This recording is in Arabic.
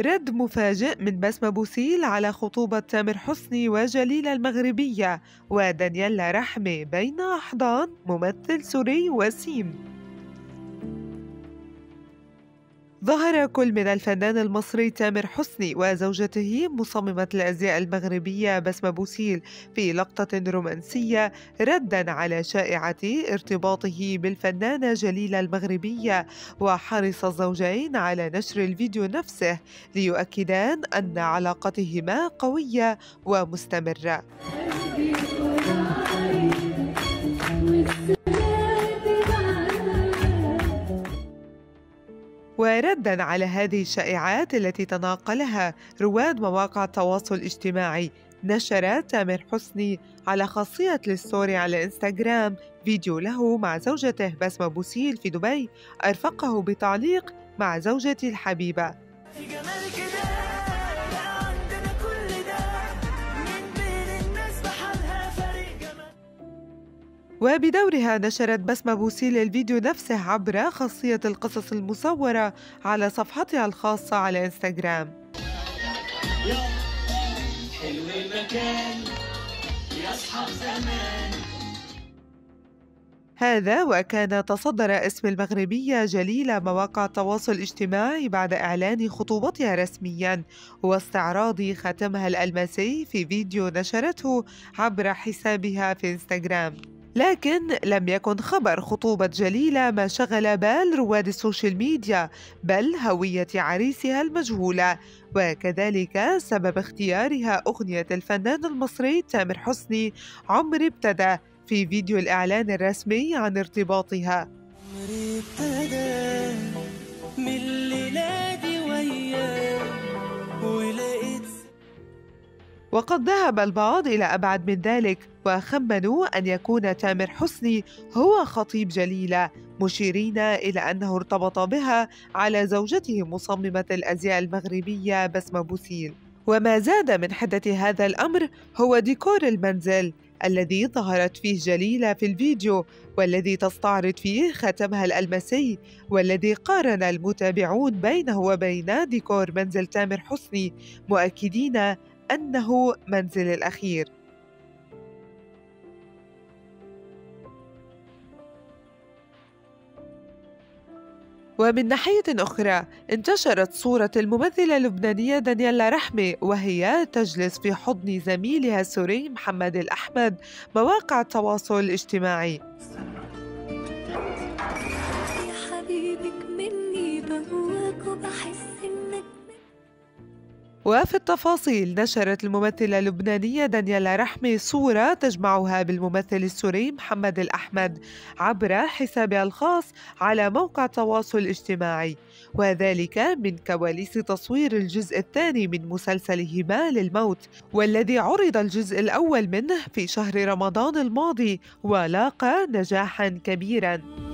رد مفاجئ من بسمة بوسيل على خطوبة تامر حسني وجليلة المغربية ودانييلا رحمة بين أحضان ممثل سوري وسيم. ظهر كل من الفنان المصري تامر حسني وزوجته مصممة الأزياء المغربية بسمة بوسيل في لقطة رومانسية ردا على شائعة ارتباطه بالفنانة جليلة المغربية وحرص الزوجين على نشر الفيديو نفسه ليؤكدان أن علاقتهما قوية ومستمرة. وردا على هذه الشائعات التي تناقلها رواد مواقع التواصل الاجتماعي. نشر تامر حسني على خاصية الستوري على إنستغرام. فيديو له مع زوجته بسمة بوسيل في دبي. أرفقه بتعليق مع زوجتي الحبيبة. وبدورها نشرت بسمة بوسيل الفيديو نفسه عبر خاصية القصص المصورة على صفحتها الخاصة على إنستغرام. هذا وكان تصدر اسم المغربية جليلة مواقع التواصل الاجتماعي بعد إعلان خطوبتها رسميا واستعراض خاتمها الألماسي في فيديو نشرته عبر حسابها في إنستغرام. لكن لم يكن خبر خطوبة جليلة ما شغل بال رواد ال social media بل هوية عريسها المجهولة. وكذلك سبب اختيارها أغنية الفنان المصري تامر حسني عمري ابتدى في فيديو الإعلان الرسمي عن ارتباطها. ابتدى من وقد ذهب البعض إلى أبعد من ذلك وخمنوا أن يكون تامر حسني هو خطيب جليلة مشيرين إلى أنه ارتبط بها على زوجته مصممة الأزياء المغربية بسمة بوسيل وما زاد من حدة هذا الأمر هو ديكور المنزل الذي ظهرت فيه جليلة في الفيديو والذي تستعرض فيه ختمها الألمسي والذي قارن المتابعون بينه وبين ديكور منزل تامر حسني مؤكدين أنه منزل الأخير. ومن ناحية أخرى انتشرت صورة الممثلة اللبنانية دانييلا رحمة وهي تجلس في حضن زميلها السوري محمد الأحمد مواقع التواصل الاجتماعي. وفي التفاصيل نشرت الممثلة اللبنانية دانييلا رحمي صورة تجمعها بالممثل السوري محمد الأحمد عبر حسابها الخاص على موقع التواصل الاجتماعي. وذلك من كواليس تصوير الجزء الثاني من مسلسلهما للموت والذي عرض الجزء الأول منه في شهر رمضان الماضي ولاقى نجاحا كبيرا.